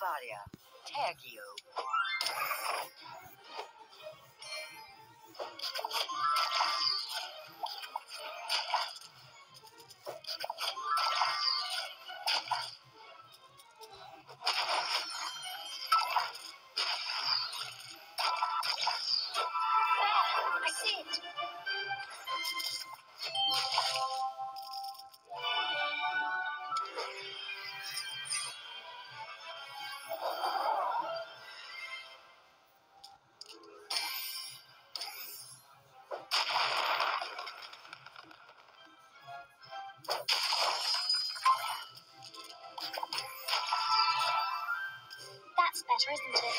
área. Tag you. better, isn't it?